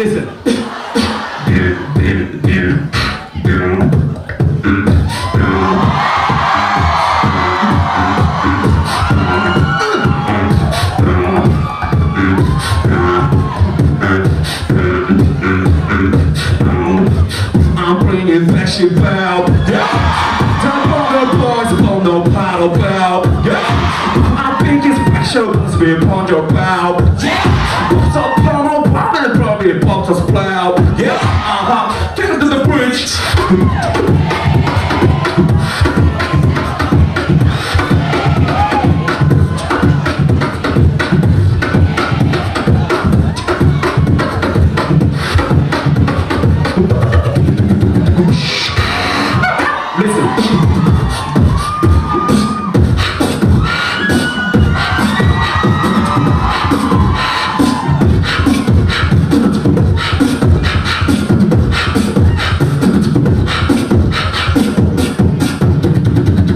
Listen. I'm bringing fashion bow. Yeah. Don't no no paddle. Yeah. My biggest special be upon your bow. Yeah. Probably a box of plow. Yeah. Uh-huh. It to the bridge.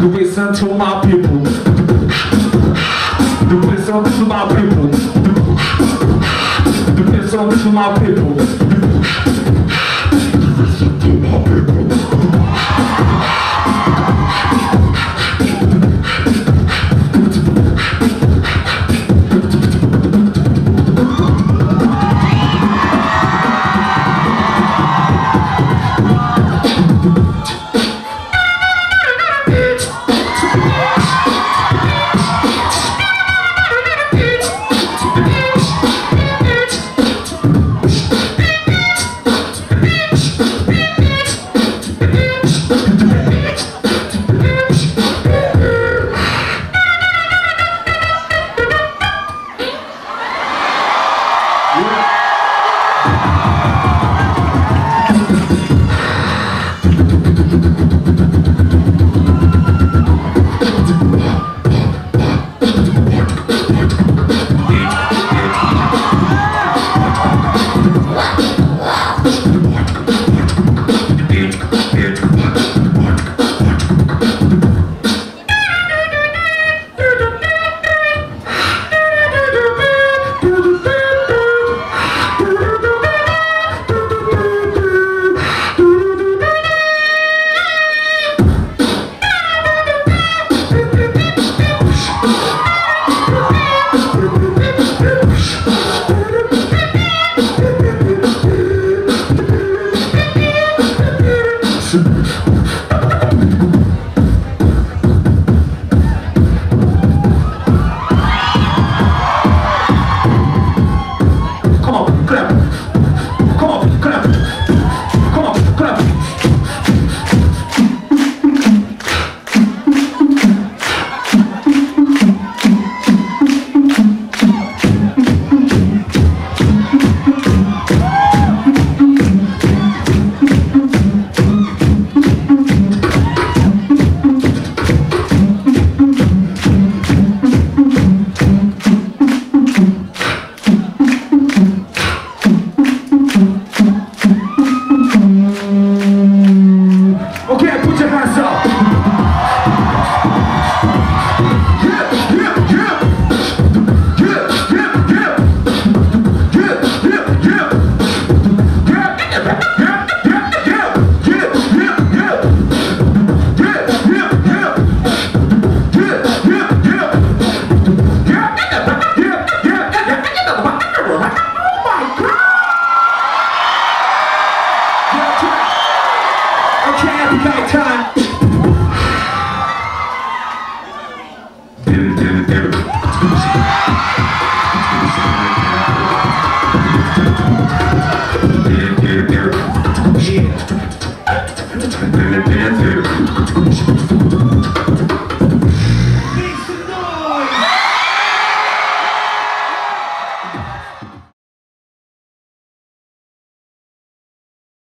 Listen to my people. Listen to my people. Listen to my people.